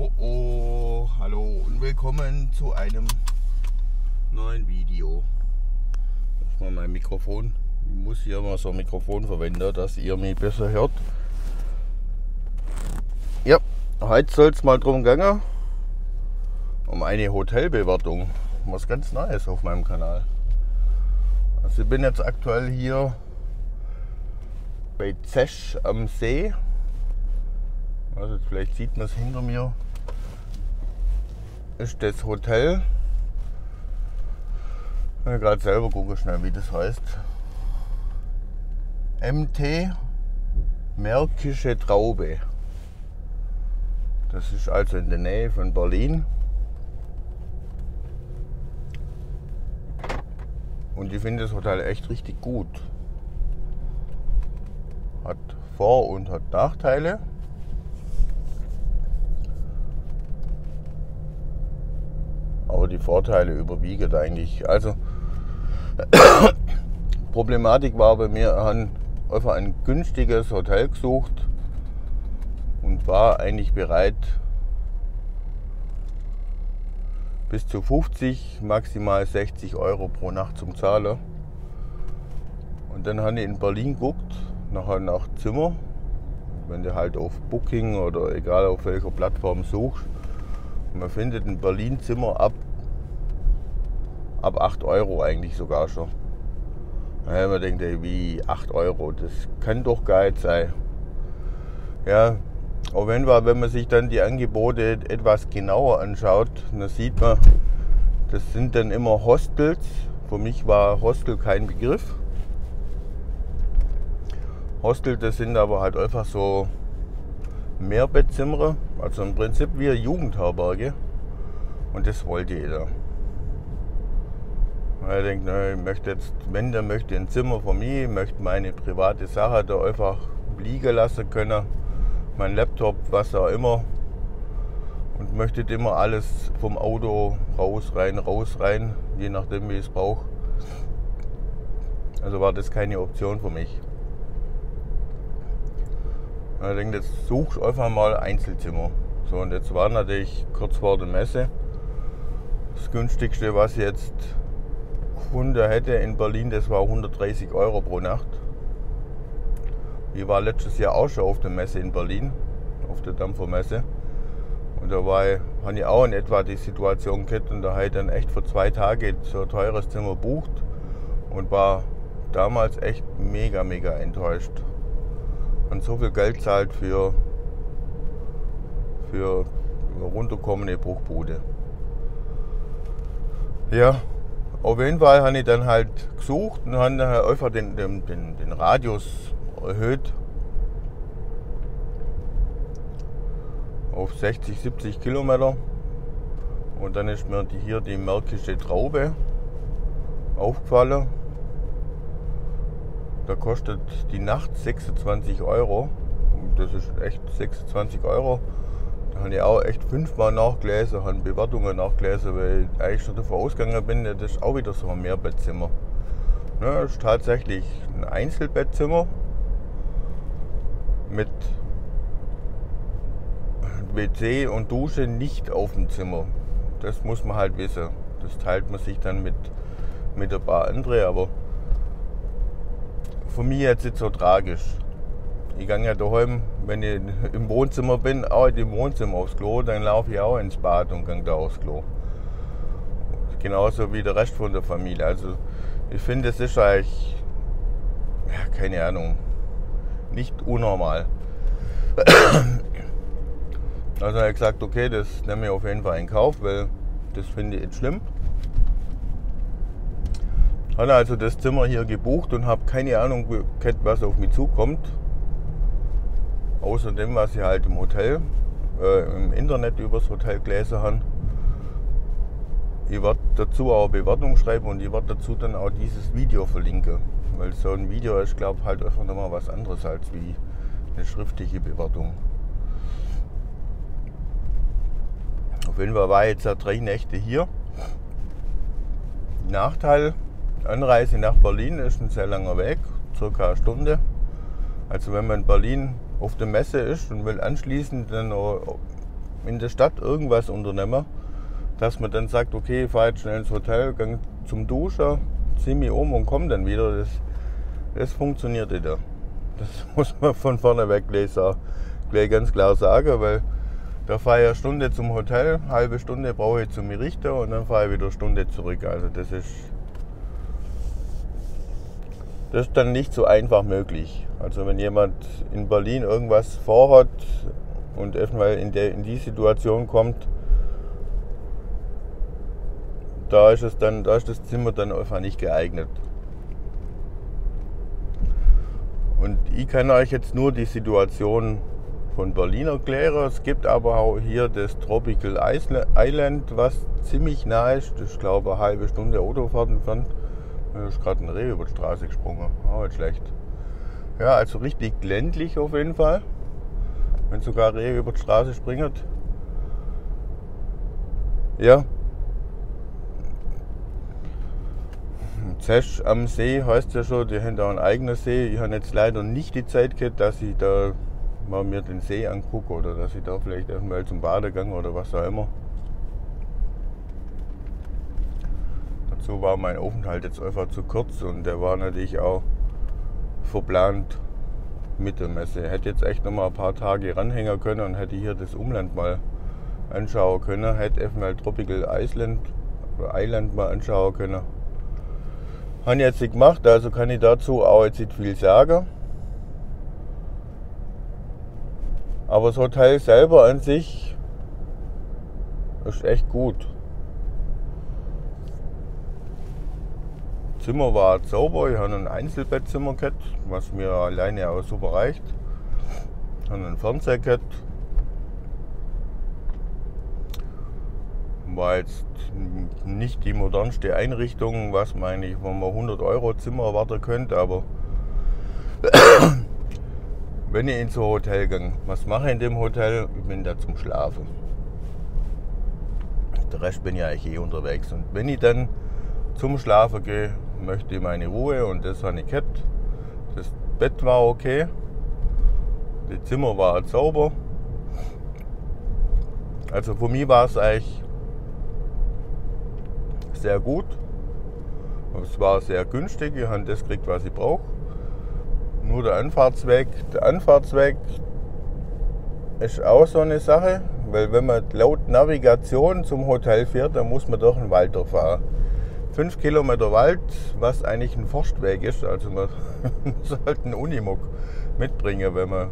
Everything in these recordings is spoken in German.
Oh oh, hallo und willkommen zu einem neuen Video. Erstmal mein Mikrofon. Ich muss hier mal so ein Mikrofon verwenden, dass ihr mich besser hört. Ja, heute soll es mal drum gehen, um eine Hotelbewertung. Was ganz Neues auf meinem Kanal. Also ich bin jetzt aktuell hier bei Zesch am See. Also vielleicht sieht man es hinter mir ist das Hotel. Ich gerade selber gucke schnell, wie das heißt. MT Märkische Traube. Das ist also in der Nähe von Berlin. Und ich finde das Hotel echt richtig gut. Hat Vor- und hat Nachteile. Aber die Vorteile überwiegen eigentlich. Also Problematik war bei mir, wir haben einfach ein günstiges Hotel gesucht und war eigentlich bereit bis zu 50, maximal 60 Euro pro Nacht zum Zahlen. Und dann habe ich in Berlin geguckt, nachher nach Zimmer. Wenn du halt auf Booking oder egal auf welcher Plattform suchst, man findet ein Berlin-Zimmer ab, ab 8 Euro eigentlich sogar schon. Ja, man denkt, ey, wie 8 Euro, das kann doch geil sein. Ja, jeden Fall, wenn man sich dann die Angebote etwas genauer anschaut, dann sieht man, das sind dann immer Hostels. Für mich war Hostel kein Begriff. Hostel, das sind aber halt einfach so Mehrbettzimmer, also im Prinzip wie eine Jugendherberge. Und das wollte jeder. Er denkt, na, ich möchte jetzt, wenn der möchte ein Zimmer von mir, möchte meine private Sache da einfach liegen lassen können, mein Laptop, was auch immer. Und möchte immer alles vom Auto raus, rein, raus, rein, je nachdem wie ich es brauche. Also war das keine Option für mich. Ich denke, jetzt suchst einfach mal Einzelzimmer. So, und jetzt war natürlich kurz vor der Messe das günstigste, was ich jetzt gefunden hätte in Berlin, das war 130 Euro pro Nacht. Ich war letztes Jahr auch schon auf der Messe in Berlin, auf der Dampfermesse. Und da habe ich auch in etwa die Situation gehabt und da habe ich dann echt für zwei Tage so ein teures Zimmer bucht und war damals echt mega, mega enttäuscht und so viel Geld zahlt für, für runterkommende Bruchbude. Ja, auf jeden Fall habe ich dann halt gesucht und habe dann einfach den, den, den, den Radius erhöht auf 60, 70 Kilometer. Und dann ist mir die, hier die Märkische Traube aufgefallen. Da kostet die Nacht 26 Euro. Das ist echt 26 Euro. Da habe ich auch echt fünfmal nachgelesen, habe Bewertungen nachgelesen, weil ich eigentlich schon davon ausgegangen bin, das ist auch wieder so ein Mehrbettzimmer. Ja, das ist tatsächlich ein Einzelbettzimmer mit WC und Dusche nicht auf dem Zimmer. Das muss man halt wissen. Das teilt man sich dann mit, mit ein paar anderen, aber für mich jetzt nicht so tragisch. Ich gehe ja daheim, wenn ich im Wohnzimmer bin, auch im Wohnzimmer aufs Klo, dann laufe ich auch ins Bad und gehe da aufs Klo. Genauso wie der Rest von der Familie. Also ich finde, es ist eigentlich, ja, keine Ahnung, nicht unnormal. Also habe ich gesagt, okay, das nehme ich auf jeden Fall in Kauf, weil das finde ich jetzt schlimm. Habe also das Zimmer hier gebucht und habe keine Ahnung, was auf mich zukommt. Außer dem, was ich halt im Hotel, äh, im Internet übers Hotel gelesen habe. Ich werde dazu auch eine Bewertung schreiben und ich werde dazu dann auch dieses Video verlinken. Weil so ein Video ist, glaube ich, halt einfach nochmal was anderes als wie eine schriftliche Bewertung. Auf jeden Fall war jetzt ja drei Nächte hier. Nachteil, Anreise nach Berlin ist ein sehr langer Weg, circa eine Stunde. Also wenn man in Berlin auf der Messe ist und will anschließend dann in der Stadt irgendwas unternehmen, dass man dann sagt, okay, ich fahre jetzt schnell ins Hotel, gang zum Duschen, ziehe mich um und komme dann wieder. Das, das funktioniert nicht. Das muss man von vorne weg gleich, ganz klar sagen, weil da fahre ich eine Stunde zum Hotel, halbe Stunde brauche ich zum Richter und dann fahre ich wieder eine Stunde zurück. Also das ist, das ist dann nicht so einfach möglich. Also wenn jemand in Berlin irgendwas vorhat und eventuell in, in die Situation kommt, da ist, es dann, da ist das Zimmer dann einfach nicht geeignet. Und ich kann euch jetzt nur die Situation von Berlin erklären. Es gibt aber auch hier das Tropical Island, was ziemlich nah ist. Das ist, glaube ich, eine halbe Stunde Autofahrt entfernt. Da ist gerade ein Reh über die Straße gesprungen. Auch nicht schlecht. Ja, also richtig ländlich auf jeden Fall. Wenn sogar Rehe über die Straße springen. Ja. Zesch am See heißt ja schon, die haben da einen eigenen See. Ich habe jetzt leider nicht die Zeit gehabt, dass ich da mal mir den See angucke oder dass ich da vielleicht irgendwann zum Badegang oder was auch immer. Dazu war mein Aufenthalt jetzt einfach zu kurz und der war natürlich auch verplant mit der Messe. Hätte jetzt echt noch mal ein paar Tage ranhängen können und hätte hier das Umland mal anschauen können. Hätte eventuell Tropical Island oder Island mal anschauen können. Habe ich jetzt nicht gemacht, also kann ich dazu auch jetzt nicht viel sagen. Aber das Hotel selber an sich ist echt gut. Zimmer war sauber, ich habe ein Einzelbettzimmer gehabt, was mir alleine auch super reicht. Ich habe einen Fernseher gehabt. War jetzt nicht die modernste Einrichtung, was man eigentlich, wenn man 100 Euro Zimmer erwarten könnte, aber wenn ich ins Hotel gehe, was mache ich in dem Hotel? Ich bin da zum Schlafen. Der Rest bin ich eigentlich eh unterwegs. Und wenn ich dann zum Schlafen gehe, möchte meine Ruhe und das habe ich gehabt. Das Bett war okay. Das Zimmer war halt sauber. Also für mich war es eigentlich sehr gut. Es war sehr günstig. Ich habe das gekriegt, was ich brauche. Nur der Anfahrtsweg. Der Anfahrtsweg ist auch so eine Sache, weil wenn man laut Navigation zum Hotel fährt, dann muss man durch den Wald fahren. 5 Kilometer Wald, was eigentlich ein Forstweg ist. Also man muss halt einen Unimog mitbringen, wenn man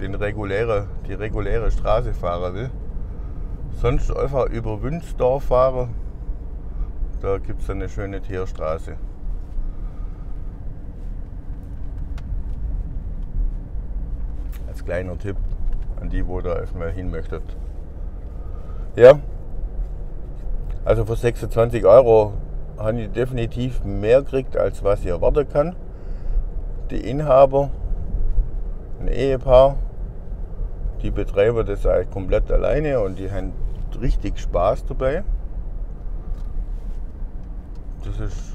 den reguläre, die reguläre Straße fahren will. Sonst einfach über Wünsdorf fahren. Da gibt es eine schöne Tierstraße. Als kleiner Tipp an die, wo da erstmal hin möchtet. Ja, also für 26 Euro habe ich definitiv mehr gekriegt, als was ich erwarten kann. Die Inhaber, ein Ehepaar, die betreiben das eigentlich komplett alleine und die haben richtig Spaß dabei. Das ist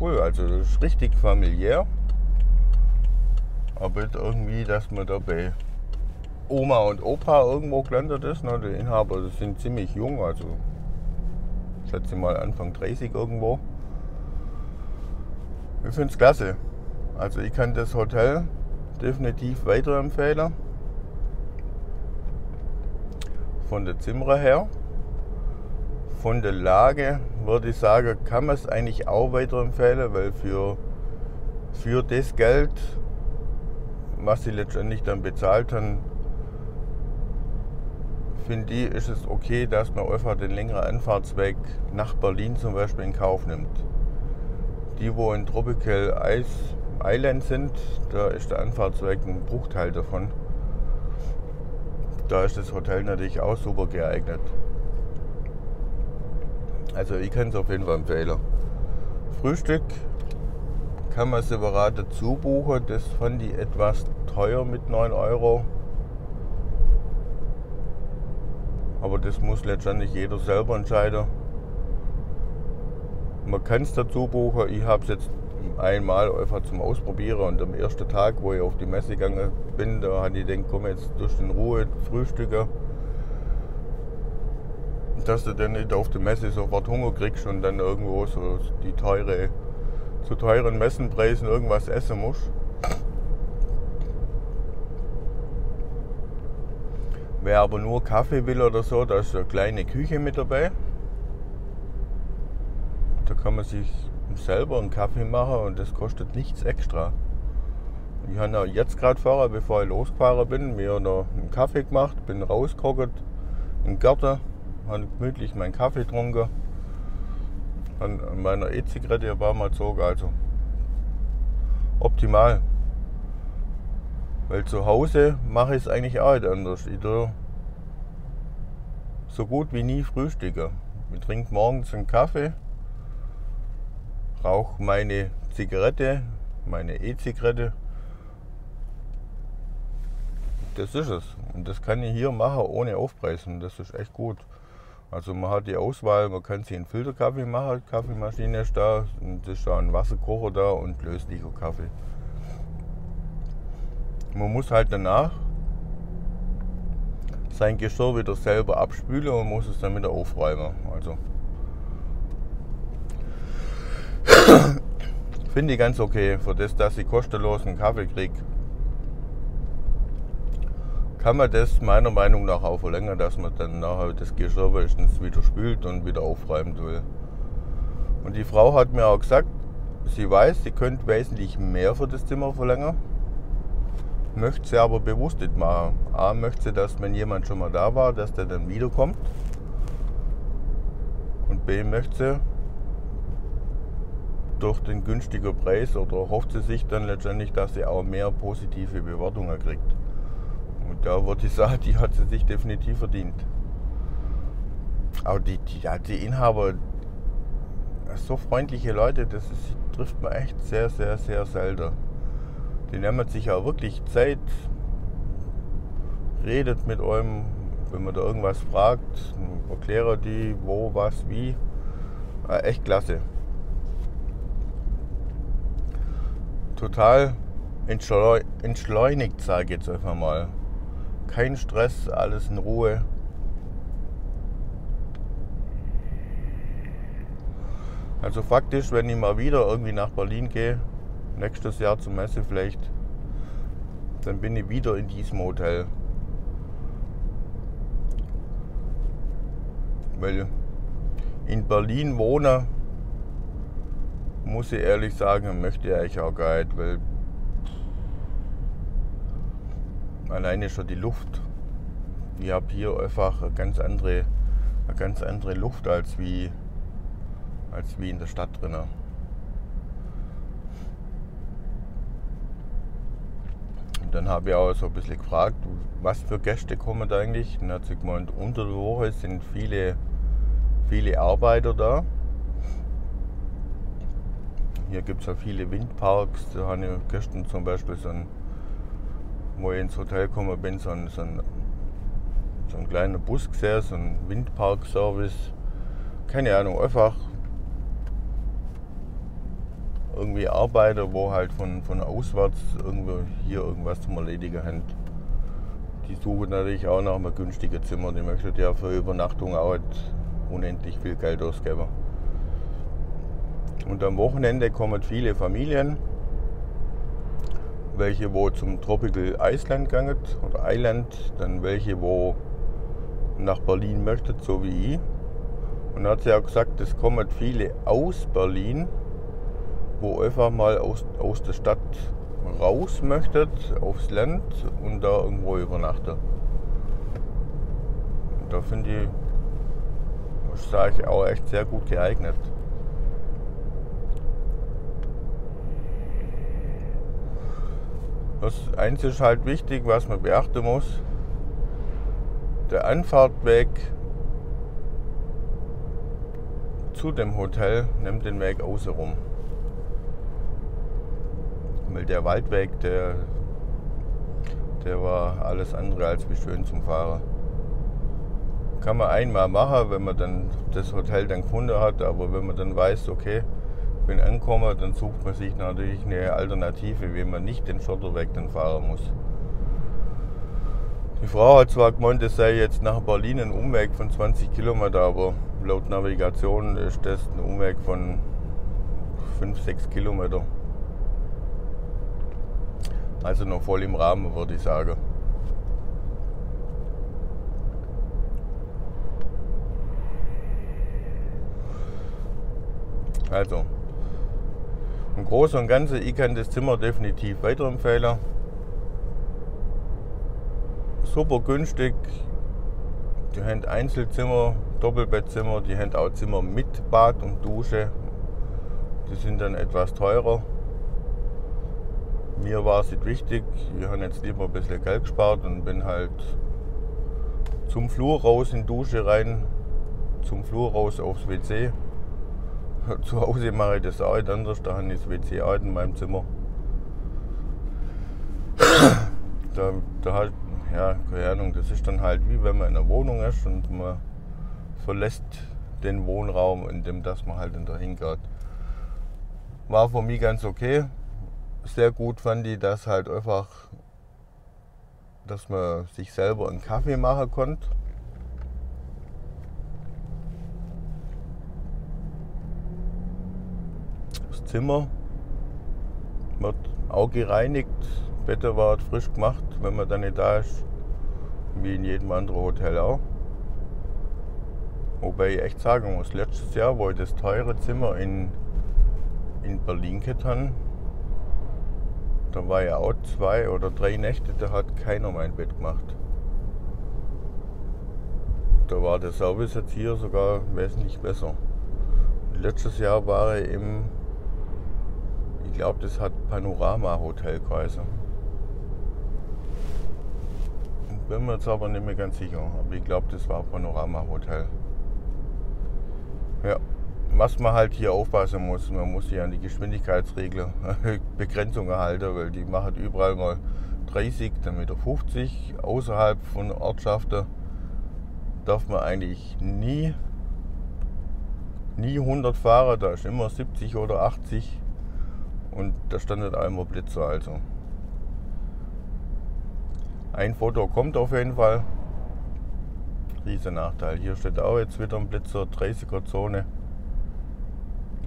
cool, also das ist richtig familiär. Aber irgendwie, dass man dabei Oma und Opa irgendwo gelandet ist. Ne? Die Inhaber sind ziemlich jung, also schätze mal Anfang 30 irgendwo. Ich finde es klasse. Also ich kann das Hotel definitiv weiterempfehlen. Von der Zimmer her. Von der Lage würde ich sagen, kann man es eigentlich auch weiterempfehlen, weil für, für das Geld, was sie letztendlich dann bezahlt haben, finde ich, ist es okay, dass man einfach den längeren Anfahrtsweg nach Berlin zum Beispiel in Kauf nimmt. Die, wo in Tropical Ice Island sind, da ist der Anfahrtsweg ein Bruchteil davon. Da ist das Hotel natürlich auch super geeignet. Also ich kann es auf jeden Fall empfehlen. Frühstück kann man separat dazu buchen. Das fand ich etwas teuer mit 9 Euro. Aber das muss letztendlich jeder selber entscheiden. Man kann es dazu buchen. Ich habe es jetzt einmal einfach zum Ausprobieren. Und am ersten Tag, wo ich auf die Messe gegangen bin, da hatte ich gedacht, komm jetzt durch den Ruhe frühstücken. Dass du dann nicht auf der Messe sofort Hunger kriegst und dann irgendwo so die teure, zu teuren Messenpreisen irgendwas essen musst. Wer aber nur Kaffee will oder so, da ist eine kleine Küche mit dabei. Da kann man sich selber einen Kaffee machen und das kostet nichts extra. Ich habe jetzt gerade vorher, bevor ich losgefahren bin, mir noch einen Kaffee gemacht, bin rausgeguckt im Garten, habe gemütlich meinen Kaffee getrunken, an meiner E-Zigarette ein paar Mal gezogen, also optimal. Weil zu Hause mache ich es eigentlich auch nicht anders. Ich tue so gut wie nie frühstücke. Ich trinke morgens einen Kaffee rauche meine Zigarette, meine E-Zigarette. Das ist es. Und das kann ich hier machen ohne Aufpreisen. Das ist echt gut. Also man hat die Auswahl, man kann sich einen Filterkaffee machen, Kaffeemaschine ist da, und ist da ein Wasserkocher da und löslicher Kaffee. Man muss halt danach sein Geschirr wieder selber abspülen und muss es dann wieder aufräumen. Also Finde ich ganz okay. Für das, dass ich kostenlos einen Kaffee kriege, kann man das meiner Meinung nach auch verlängern, dass man dann nachher das Geschirr wenigstens wieder spült und wieder aufräumen will. Und die Frau hat mir auch gesagt, sie weiß, sie könnte wesentlich mehr für das Zimmer verlängern. Möchte sie aber bewusst nicht machen. A, möchte sie, dass wenn jemand schon mal da war, dass der dann wiederkommt. Und B, möchte sie, durch den günstigen Preis oder hofft sie sich dann letztendlich, dass sie auch mehr positive Bewertungen kriegt. Und da würde ich sagen, die hat sie sich definitiv verdient. Aber die, die, die Inhaber, so freundliche Leute, das ist, trifft man echt sehr, sehr, sehr selten. Die nehmen sich auch wirklich Zeit, redet mit eurem, wenn man da irgendwas fragt, erklärt die, wo, was, wie. echt klasse. total entschleunigt, sage ich jetzt einfach mal. Kein Stress, alles in Ruhe. Also faktisch, wenn ich mal wieder irgendwie nach Berlin gehe, nächstes Jahr zur Messe vielleicht, dann bin ich wieder in diesem Hotel. Weil in Berlin wohnen muss ich ehrlich sagen, möchte ich eigentlich auch gar nicht, weil alleine schon die Luft. Ich habe hier einfach eine ganz andere, eine ganz andere Luft als wie, als wie in der Stadt drinnen. Und dann habe ich auch so ein bisschen gefragt, was für Gäste kommen eigentlich. Dann hat sie gemeint, unter der Woche sind viele, viele Arbeiter da. Hier gibt es ja viele Windparks. Da habe ich gestern zum Beispiel so ein, wo ich ins Hotel gekommen bin, so ein, so ein, so ein kleiner Bus gesehen, so ein Windpark-Service. Keine Ahnung, einfach irgendwie Arbeiter, wo halt von, von auswärts irgendwo hier irgendwas zum Erledigen haben. Die suchen natürlich auch nach einem günstigen Zimmer. Die möchten ja für Übernachtung auch unendlich viel Geld ausgeben. Und am Wochenende kommen viele Familien, welche wo zum Tropical Island gehen oder Island, dann welche wo nach Berlin möchten, so wie ich. Und da hat sie auch gesagt, es kommen viele aus Berlin, wo einfach mal aus, aus der Stadt raus möchtet, aufs Land und da irgendwo übernachten. Und da finde ich, muss ich auch echt sehr gut geeignet. Das eins ist halt wichtig, was man beachten muss. Der Anfahrtweg zu dem Hotel nimmt den Weg außen rum. Weil der Waldweg, der, der war alles andere als wie schön zum Fahren. Kann man einmal machen, wenn man dann das Hotel dann gefunden hat, aber wenn man dann weiß, okay, bin angekommen, dann sucht man sich natürlich eine Alternative, wie man nicht den Schotterweg dann fahren muss. Die Frau hat zwar gemeint, es sei jetzt nach Berlin ein Umweg von 20 Kilometer, aber laut Navigation ist das ein Umweg von 5, 6 Kilometer. Also noch voll im Rahmen, würde ich sagen. Also, im Großen und Ganzen, ich kann das Zimmer definitiv weiterempfehlen. Super günstig. Die haben Einzelzimmer, Doppelbettzimmer, die haben auch Zimmer mit Bad und Dusche. Die sind dann etwas teurer. Mir war es nicht wichtig. Ich habe jetzt lieber ein bisschen Geld gespart und bin halt zum Flur raus in die Dusche rein, zum Flur raus aufs WC Zu Hause mache ich das auch nicht anders. Da habe ich das WC auch in meinem Zimmer. da, da halt, ja, keine Ahnung, das ist dann halt wie wenn man in einer Wohnung ist und man verlässt den Wohnraum, in dem das man halt dahin geht. War für mich ganz okay. Sehr gut fand ich, dass halt einfach, dass man sich selber einen Kaffee machen konnte. Zimmer. Wird auch gereinigt. Wetter wird frisch gemacht, wenn man dann nicht da ist. Wie in jedem anderen Hotel auch. Wobei ich echt sagen muss, letztes Jahr, wo ich das teure Zimmer in, in Berlin getan da war ja auch zwei oder drei Nächte, da hat keiner mein Bett gemacht. Da war der Service jetzt hier sogar wesentlich besser. Letztes Jahr war ich im ich glaube, das hat Panorama Hotel geheißen. Bin mir jetzt aber nicht mehr ganz sicher. Aber ich glaube, das war Panorama Hotel. Ja, was man halt hier aufpassen muss, man muss sich an die Geschwindigkeitsregler, Begrenzungen halten, weil die machen überall mal 30, dann wieder 50. Außerhalb von Ortschaften darf man eigentlich nie, nie 100 fahren, da ist immer 70 oder 80. Und da stand nicht einmal Blitzer, also. Ein Foto kommt auf jeden Fall. Riesen Nachteil. Hier steht auch jetzt wieder ein Blitzer, 30er Zone.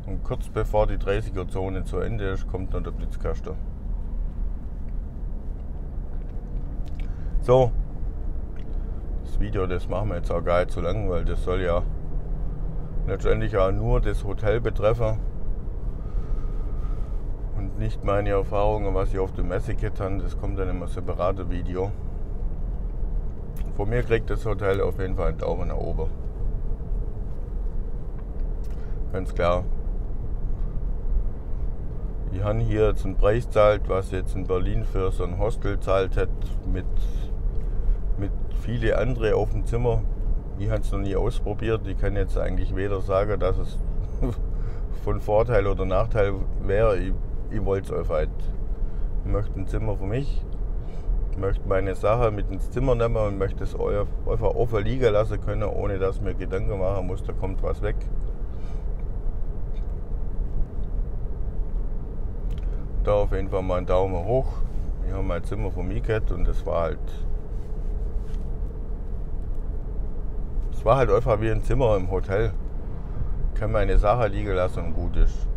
Und kurz bevor die 30er Zone zu Ende ist, kommt noch der Blitzkasten. So, das Video, das machen wir jetzt auch gar nicht so lang, weil das soll ja letztendlich auch nur das Hotel betreffen und nicht meine Erfahrungen, was ich auf der Messe getan Das kommt dann immer separate Video. Von mir kriegt das Hotel auf jeden Fall einen Daumen nach oben. Ganz klar. Ich habe hier jetzt einen Preis zahlt, was jetzt in Berlin für so ein Hostel zahlt hat, mit, mit viele andere auf dem Zimmer. Ich habe es noch nie ausprobiert. Ich kann jetzt eigentlich weder sagen, dass es von Vorteil oder Nachteil wäre. Ich ich wollte es einfach nicht. Ich möchte ein Zimmer für mich, ich möchte meine Sache mit ins Zimmer nehmen und möchte es einfach offen liegen lassen können, ohne dass ich mir Gedanken machen muss, da kommt was weg. Da auf jeden Fall mal einen Daumen hoch. Ich habe mein Zimmer gehabt und das war halt. Es war halt einfach wie ein Zimmer im Hotel. Ich kann meine Sache liegen lassen und gut ist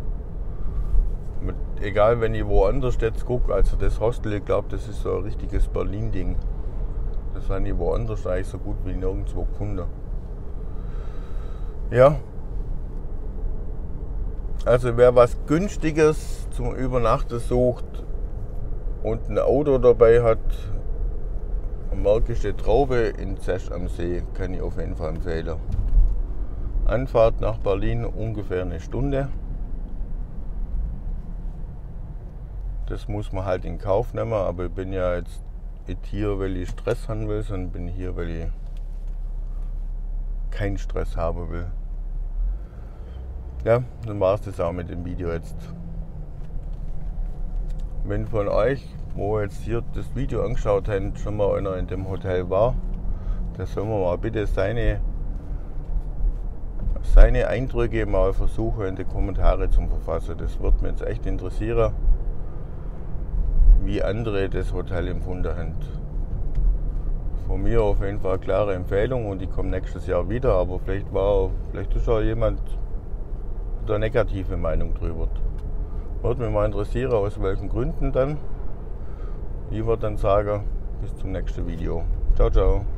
mit, egal wenn ich woanders jetzt gucke, also das Hostel, ich glaube, das ist so ein richtiges Berlin-Ding. Das habe ich woanders eigentlich so gut wie nirgendwo gefunden. Ja. Also wer was Günstiges zum Übernachten sucht und ein Auto dabei hat, Märkische Traube in Zesch am See kann ich auf jeden Fall empfehlen. Anfahrt nach Berlin ungefähr eine Stunde. Das muss man halt in Kauf nehmen, aber ich bin ja jetzt nicht hier, weil ich Stress haben will, sondern bin hier, weil ich keinen Stress haben will. Ja, dann war es das auch mit dem Video jetzt. Wenn von euch, wo jetzt hier das Video angeschaut haben, schon mal einer in dem Hotel war, der soll mir mal bitte seine, seine Eindrücke mal versuchen in die Kommentare zu verfassen. Das wird mir jetzt echt interessieren, wie andere das Hotel empfunden haben. Von mir auf jeden Fall eine klare Empfehlung und ich komme nächstes Jahr wieder, aber vielleicht war vielleicht ist auch jemand einer negative Meinung drüber. Würde mich mal interessieren, aus welchen Gründen dann. Ich würde dann sagen, bis zum nächsten Video. Ciao, ciao.